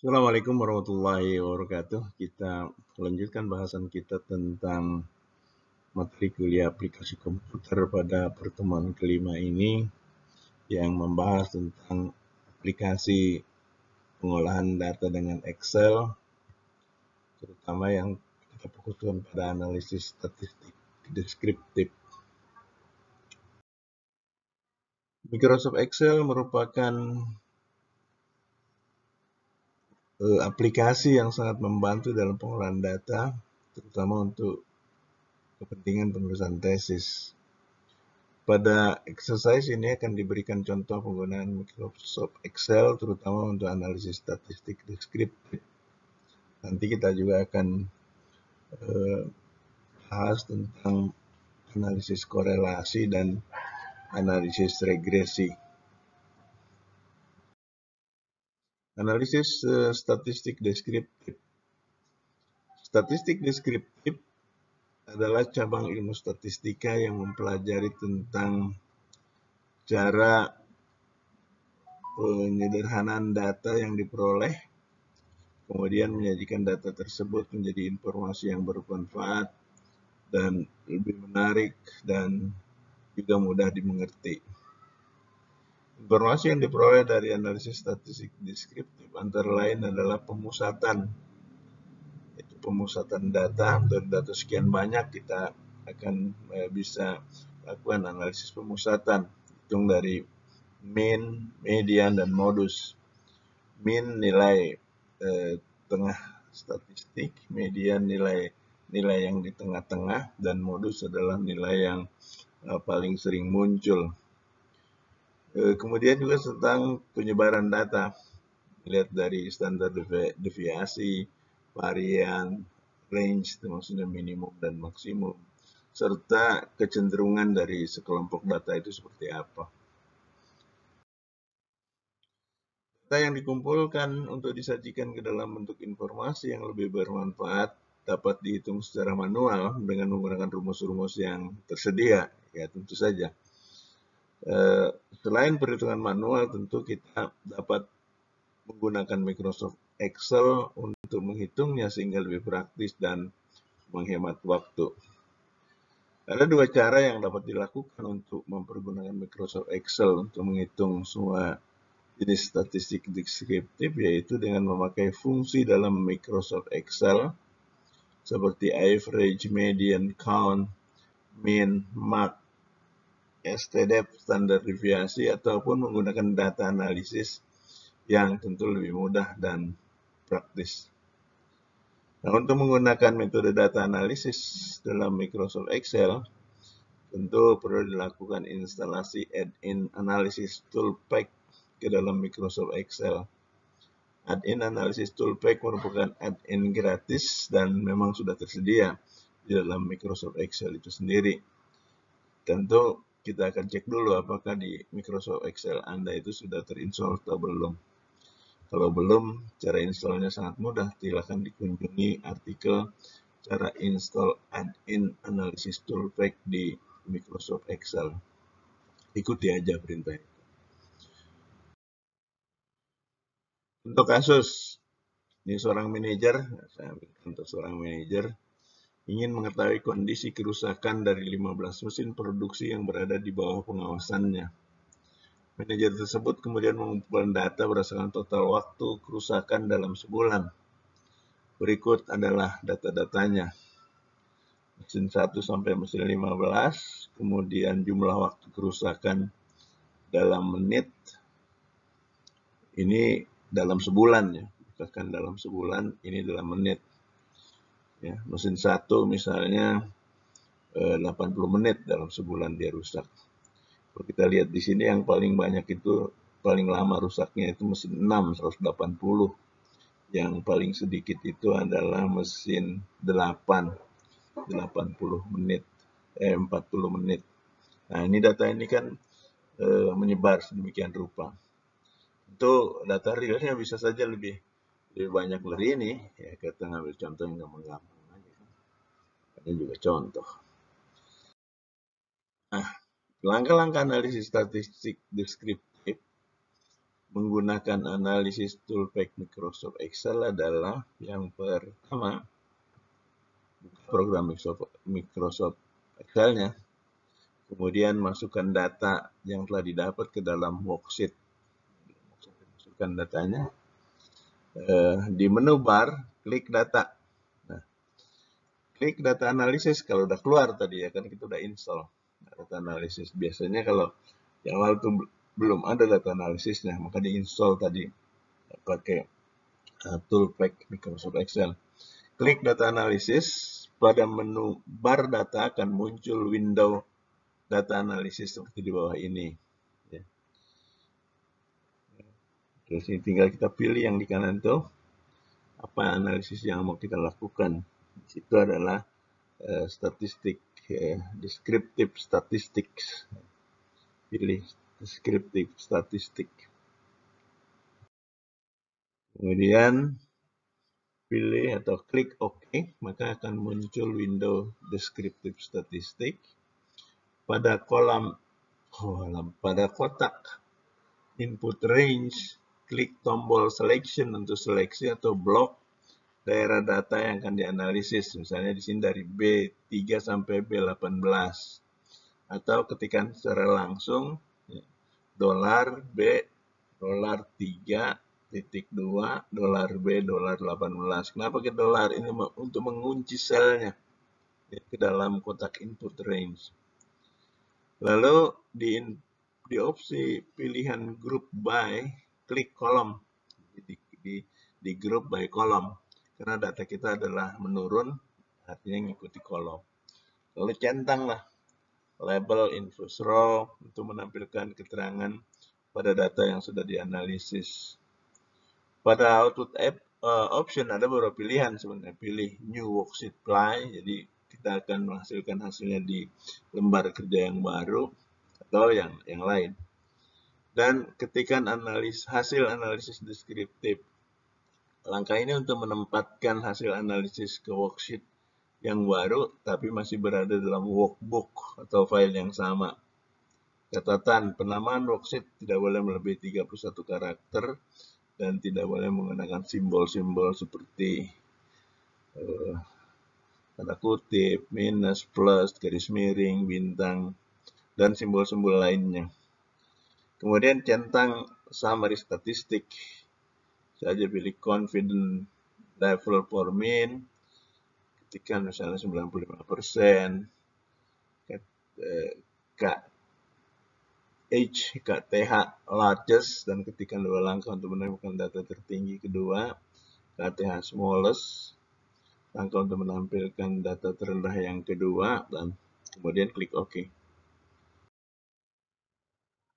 Assalamualaikum warahmatullahi wabarakatuh. Kita lanjutkan bahasan kita tentang materi kuliah aplikasi komputer pada pertemuan kelima ini yang membahas tentang aplikasi pengolahan data dengan Excel, terutama yang kita fokuskan pada analisis statistik deskriptif. Microsoft Excel merupakan uh, aplikasi yang sangat membantu dalam pengolahan data, terutama untuk kepentingan penulisan tesis. Pada exercise ini akan diberikan contoh penggunaan Microsoft Excel, terutama untuk analisis statistik deskriptif. Nanti kita juga akan uh, bahas tentang analisis korelasi dan analisis regresi. Analisis uh, statistik deskriptif. Statistik deskriptif adalah cabang ilmu statistika yang mempelajari tentang cara penyederhanaan data yang diperoleh, kemudian menyajikan data tersebut menjadi informasi yang bermanfaat dan lebih menarik dan juga mudah dimengerti. Informasi yang diperoleh dari analisis statistik deskriptif antara lain adalah pemusatan. Itu pemusatan data, dari data sekian banyak kita akan eh, bisa lakukan analisis pemusatan. Hitung dari mean, median, dan modus. Mean nilai eh, tengah statistik, median nilai nilai yang di tengah-tengah, dan modus adalah nilai yang eh, paling sering muncul. Eh, kemudian juga tentang penyebaran data, lihat dari standar deviasi, varian, range, maksudnya minimum dan maksimum, serta kecenderungan dari sekelompok data itu seperti apa. Data yang dikumpulkan untuk disajikan ke dalam bentuk informasi yang lebih bermanfaat dapat dihitung secara manual dengan menggunakan rumus-rumus yang tersedia, ya tentu saja. Eh, selain perhitungan manual, tentu kita dapat menggunakan Microsoft Excel untuk menghitungnya sehingga lebih praktis dan menghemat waktu. Ada dua cara yang dapat dilakukan untuk mempergunakan Microsoft Excel untuk menghitung semua jenis statistik deskriptif, yaitu dengan memakai fungsi dalam Microsoft Excel seperti average, median, count, mean, mark, STDF standar deviasi ataupun menggunakan data analisis yang tentu lebih mudah dan praktis. Nah, untuk menggunakan metode data analisis dalam Microsoft Excel, tentu perlu dilakukan instalasi add-in analysis tool pack ke dalam Microsoft Excel. Add-in analysis tool pack merupakan add-in gratis dan memang sudah tersedia di dalam Microsoft Excel itu sendiri. Tentu kita akan cek dulu apakah di Microsoft Excel Anda itu sudah terinstall atau belum. Kalau belum, cara installnya sangat mudah. Silahkan dikunjungi artikel cara install add-in analysis tool pack di Microsoft Excel. Ikuti aja perintah itu. Untuk kasus, ini seorang manajer, saya ambil untuk seorang manajer, ingin mengetahui kondisi kerusakan dari 15 mesin produksi yang berada di bawah pengawasannya. Manajer tersebut kemudian mengumpulkan data berdasarkan total waktu kerusakan dalam sebulan. Berikut adalah data-datanya. Mesin 1 sampai mesin 15, kemudian jumlah waktu kerusakan dalam menit. Ini dalam sebulan ya, bahkan dalam sebulan ini dalam menit ya mesin satu misalnya eh, 80 menit dalam sebulan dia rusak. Kalau kita lihat di sini yang paling banyak itu paling lama rusaknya itu mesin 6 180 yang paling sedikit itu adalah mesin 8 80 menit eh 40 menit. Nah ini data ini kan eh, menyebar sedemikian rupa. Itu data realnya bisa saja lebih lebih banyak dari ini ya kita ngambil contoh yang gampang-gampang aja kan. Ada juga contoh. Nah langkah-langkah analisis statistik deskriptif menggunakan analisis toolpack Microsoft Excel adalah yang pertama program Microsoft Excel-nya, kemudian masukkan data yang telah didapat ke dalam worksheet, masukkan datanya, eh, di menu bar klik data, nah, klik data analisis kalau udah keluar tadi ya kan kita udah install data analisis biasanya kalau yang lalu tuh belum ada data analisisnya, maka diinstal tadi pakai uh, toolpack Microsoft Excel. Klik data analisis, pada menu bar data akan muncul window data analisis seperti di bawah ini. Ya. Terus ini tinggal kita pilih yang di kanan itu apa analisis yang mau kita lakukan. Di situ adalah uh, statistik, uh, descriptive statistics. Pilih deskriptif statistik. Kemudian pilih atau klik OK, maka akan muncul window deskriptif statistik. Pada kolom oh, pada kotak input range, klik tombol selection untuk seleksi atau blok daerah data yang akan dianalisis. Misalnya di sini dari B3 sampai B18. Atau ketikkan secara langsung dolar B dolar 3 titik 2 dolar B dolar 18 kenapa ke dolar ini untuk mengunci selnya ya, ke dalam kotak input range lalu di di opsi pilihan group by klik kolom di, di, di group by kolom karena data kita adalah menurun artinya mengikuti kolom lalu centanglah label infus row untuk menampilkan keterangan pada data yang sudah dianalisis. Pada output app, uh, option ada beberapa pilihan sebenarnya. Pilih new worksheet fly, jadi kita akan menghasilkan hasilnya di lembar kerja yang baru atau yang yang lain. Dan ketikan analis hasil analisis deskriptif. Langkah ini untuk menempatkan hasil analisis ke worksheet yang baru tapi masih berada dalam workbook atau file yang sama. Catatan, penamaan worksheet tidak boleh melebihi 31 karakter dan tidak boleh menggunakan simbol-simbol seperti uh, kutip, minus, plus, garis miring, bintang, dan simbol-simbol lainnya. Kemudian centang summary statistik. Saya pilih confident level for min, ketikkan misalnya 95 persen, K H KTH largest. Dan ketikkan dua langkah untuk menemukan data tertinggi kedua. KTH smallest. Langkah untuk menampilkan data terendah yang kedua. Dan kemudian klik OK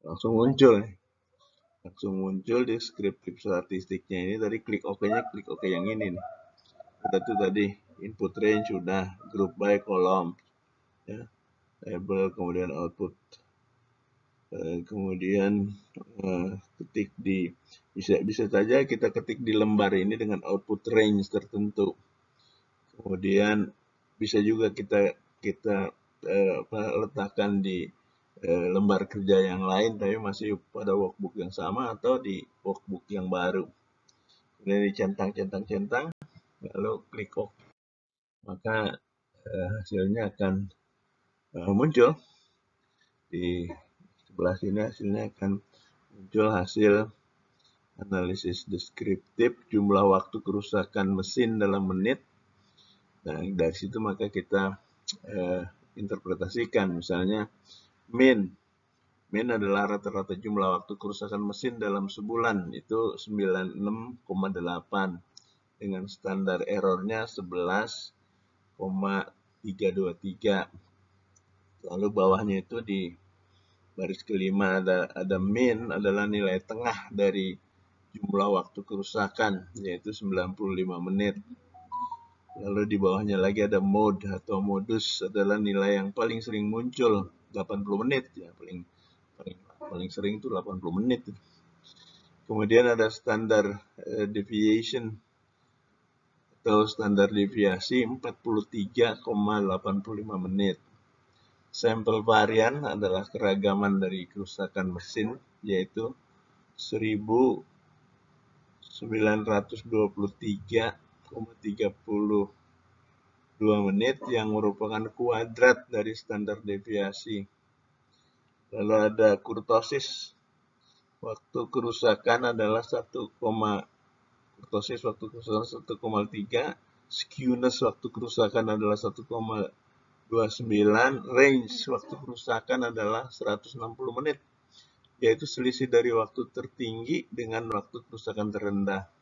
langsung muncul langsung muncul deskriptif statistiknya ini. Tadi klik OK nya klik OK yang ini nih. Itu tadi input range sudah group by column ya. Label kemudian output. Uh, kemudian uh, ketik di bisa bisa saja kita ketik di lembar ini dengan output range tertentu. Kemudian bisa juga kita kita uh, letakkan di uh, lembar kerja yang lain tapi masih pada workbook yang sama atau di workbook yang baru. Kemudian dicentang centang centang lalu klik OK. Maka uh, hasilnya akan uh, muncul. Di sebelah sini hasilnya akan muncul hasil analisis deskriptif jumlah waktu kerusakan mesin dalam menit. Nah dari situ maka kita uh, interpretasikan. Misalnya min. Min adalah rata-rata jumlah waktu kerusakan mesin dalam sebulan. Itu 96,8 dengan standar errornya 11 323 lalu bawahnya itu di baris kelima ada ada min adalah nilai tengah dari jumlah waktu kerusakan yaitu 95 menit. Lalu di bawahnya lagi ada mode atau modus adalah nilai yang paling sering muncul 80 menit ya paling paling paling sering itu 80 menit kemudian ada standar uh, deviation atau standar deviasi 43,85 menit. Sampel varian adalah keragaman dari kerusakan mesin, yaitu 1923,32 menit yang merupakan kuadrat dari standar deviasi. Lalu ada kurtosis. Waktu kerusakan adalah 1, kurtosis waktu kerusakan 1,3, skewness waktu kerusakan adalah 1,29, range waktu kerusakan adalah 160 menit, yaitu selisih dari waktu tertinggi dengan waktu kerusakan terendah.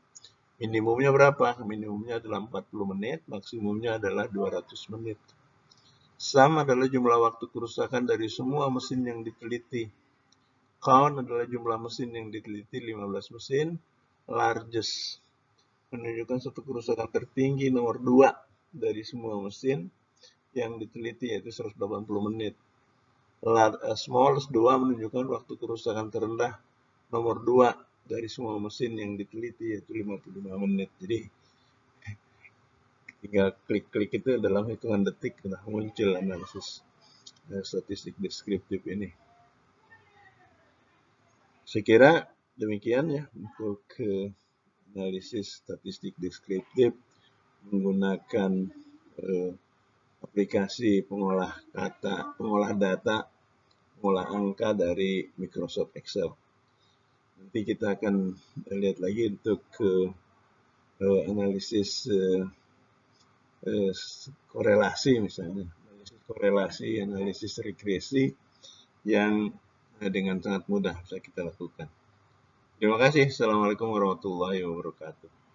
Minimumnya berapa? Minimumnya adalah 40 menit, maksimumnya adalah 200 menit. Sum adalah jumlah waktu kerusakan dari semua mesin yang diteliti. Count adalah jumlah mesin yang diteliti 15 mesin. Largest menunjukkan satu kerusakan tertinggi nomor 2 dari semua mesin yang diteliti yaitu 180 menit. Eh, smallest 2 menunjukkan waktu kerusakan terendah nomor 2 dari semua mesin yang diteliti yaitu 55 menit. Jadi tinggal klik-klik itu dalam hitungan detik sudah muncul analisis uh, statistik deskriptif ini. Saya kira demikian ya untuk uh, analisis statistik deskriptif menggunakan uh, aplikasi pengolah kata, pengolah data, pengolah angka dari Microsoft Excel. Nanti kita akan lihat lagi untuk uh, analisis uh, eh, korelasi misalnya, analisis korelasi, analisis regresi yang eh, dengan sangat mudah bisa kita lakukan. Terima kasih. Assalamualaikum warahmatullahi wabarakatuh.